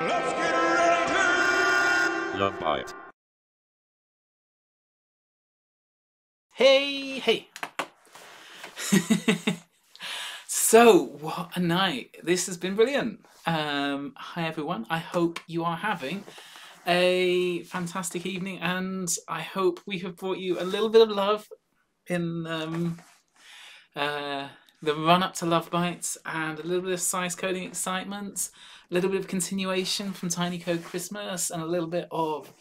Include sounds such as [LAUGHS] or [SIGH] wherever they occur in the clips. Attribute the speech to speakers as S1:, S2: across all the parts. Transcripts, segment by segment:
S1: Let's get ready to
S2: Lovebyte.
S3: Hey, hey. so, what a night. This has been brilliant. Um, hi, everyone. I hope you are having a fantastic evening, and I hope we have brought you a little bit of love in um, uh, the run up to Lovebytes and a little bit of size coding excitement, a little bit of continuation from Tiny Code Christmas, and a little bit of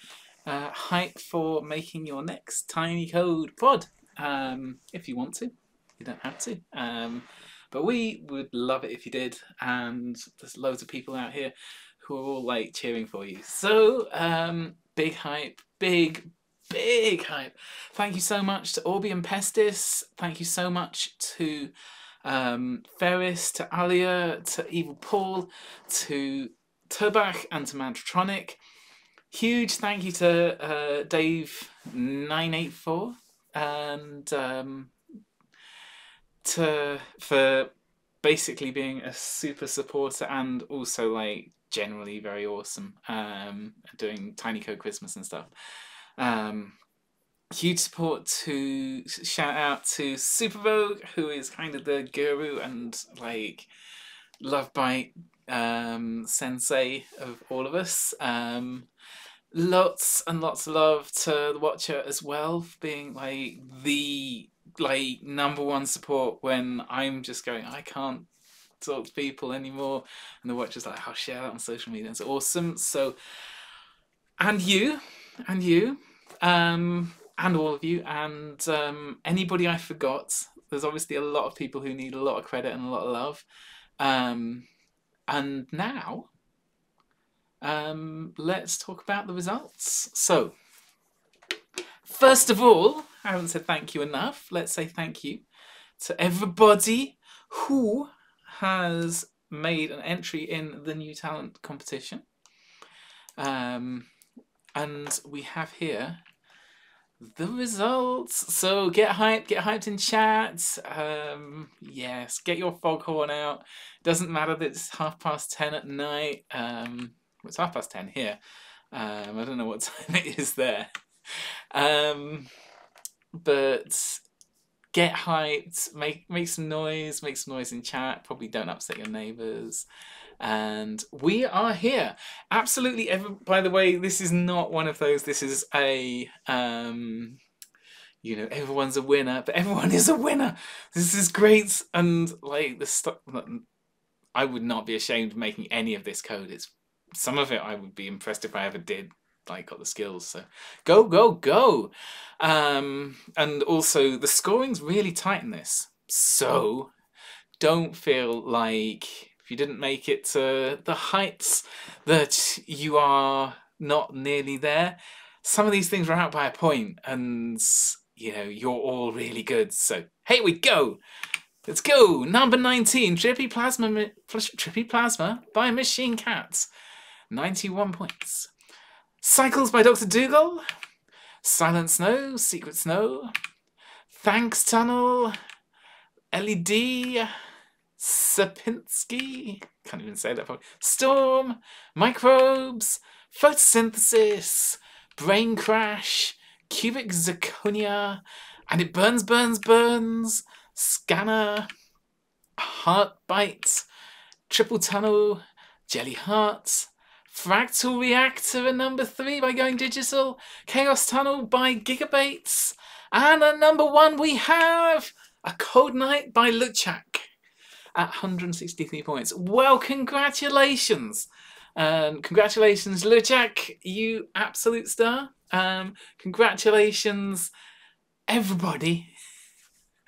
S3: uh, hype for making your next Tiny Code pod. Um, if you want to, you don't have to. Um, but we would love it if you did, and there's loads of people out here who are all like cheering for you. So, um, big hype, big, big hype. Thank you so much to Orbi and Pestis. Thank you so much to um, Ferris, to Alia, to Evil Paul, to Turbach, and to Mantronic. Huge thank you to uh, Dave984 and um, to for basically being a super supporter and also like generally very awesome um, doing Tiny Code Christmas and stuff. Um, huge support to shout out to Superogue, who is kind of the guru and like Lovebyte um, sensei of all of us. Um, lots and lots of love to the Watcher as well, for being like the like number one support when I'm just going, I can't talk to people anymore, and the Watcher's like, I'll share that on social media. It's awesome. So, and you, and you, um, and all of you, and um, anybody I forgot. There's obviously a lot of people who need a lot of credit and a lot of love. Um, and now, um, let's talk about the results. So, first of all, I haven't said thank you enough. Let's say thank you to everybody who has made an entry in the new talent competition. Um, and we have here the results. So get hyped, get hyped in chat. Um, yes, get your foghorn out. Doesn't matter that it's half past ten at night. Um, it's half past ten here. Um, I don't know what [LAUGHS] time it is there. Um, but get hyped, make make some noise, make some noise in chat. Probably don't upset your neighbours. And we are here. Absolutely. Every, by the way, this is not one of those. This is a um, you know, everyone's a winner, but everyone [LAUGHS] is a winner. This is great, and like the stuff. I would not be ashamed of making any of this code. It's some of it I would be impressed if I ever did like got the skills so go go go um and also the scoring's really tight in this so don't feel like if you didn't make it to the heights that you are not nearly there some of these things are out by a point and you know you're all really good so here we go let's go number 19 trippy plasma trippy plasma by machine cats 91 points Cycles by Dr. Dougal. Silent Snow, Secret Snow. Thanks Tunnel. LED. Sapinski. Can't even say that. Probably. Storm. Microbes. Photosynthesis. Brain Crash. Cubic Zirconia. And it burns, burns, burns. Scanner. Heartbite. Triple Tunnel. Jelly Hearts. Fractal Reactor at number three by Going Digital, Chaos Tunnel by Gigabates, and at number one we have A Cold Night by Luchak at 163 points. Well, congratulations! Um, congratulations, Luchak, you absolute star. Um, congratulations, everybody. [LAUGHS]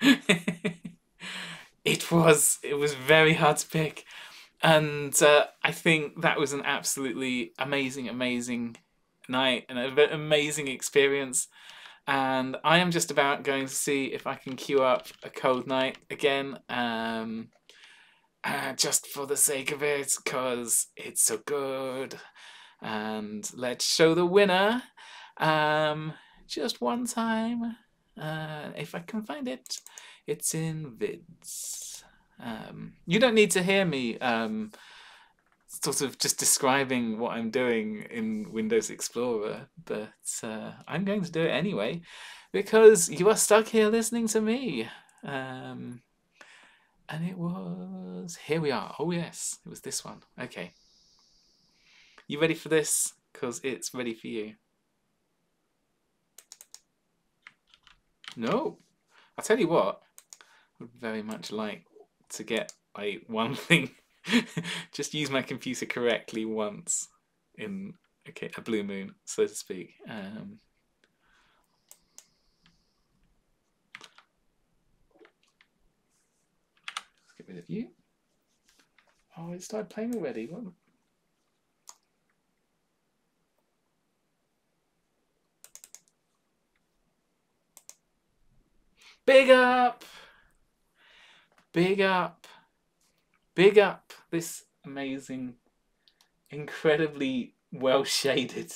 S3: it was it was very hard to pick and uh, I think that was an absolutely amazing, amazing night and an amazing experience. And I am just about going to see if I can queue up a cold night again, um, uh, just for the sake of it, because it's so good. And let's show the winner um, just one time. Uh, if I can find it, it's in vids. Um, you don't need to hear me um, sort of just describing what I'm doing in Windows Explorer, but uh, I'm going to do it anyway because you are stuck here listening to me. Um, and it was. Here we are. Oh, yes, it was this one. Okay. You ready for this? Because it's ready for you. No. I'll tell you what, I would very much like to get like one [LAUGHS] thing just use my computer correctly once in okay a blue moon, so to speak. Um, rid of you. Oh, it started playing already. What? Big up! Big up! Big up this amazing, incredibly well shaded,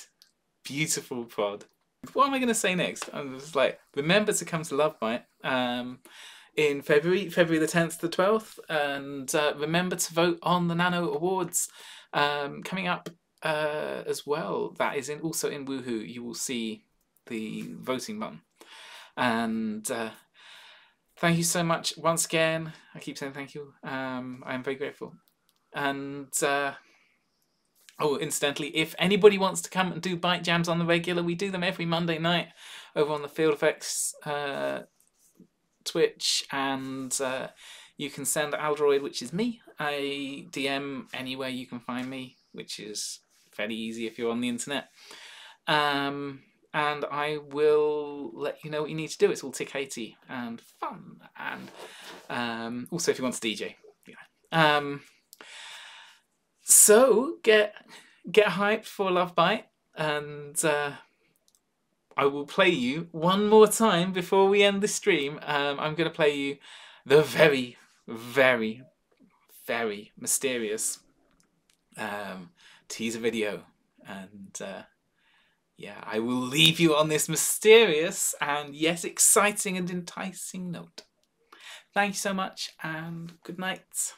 S3: beautiful pod. What am I going to say next? I'm just like, remember to come to Lovebyte um, in February, February the 10th to the 12th, and uh, remember to vote on the Nano Awards um, coming up uh, as well. That is in, also in Wuhu. You will see the voting button. And uh, thank you so much once again. I keep saying thank you. Um, I'm very grateful. And uh, oh, incidentally, if anybody wants to come and do Byte Jams on the regular, we do them every Monday night over on the Field-FX uh, Twitch, and uh, you can send Aldroid, which is me, a DM anywhere you can find me, which is fairly easy if you're on the internet. Um, and I will let you know what you need to do. It's all TIC-80 and fun, and um, also if you want to DJ. Yeah. Um, so get get hyped for Lovebyte, and uh, I will play you one more time before we end the stream. Um, I'm going to play you the very, very, very mysterious um, teaser video, and. Uh, yeah, I will leave you on this mysterious and yet exciting and enticing note. Thank you so much and good night.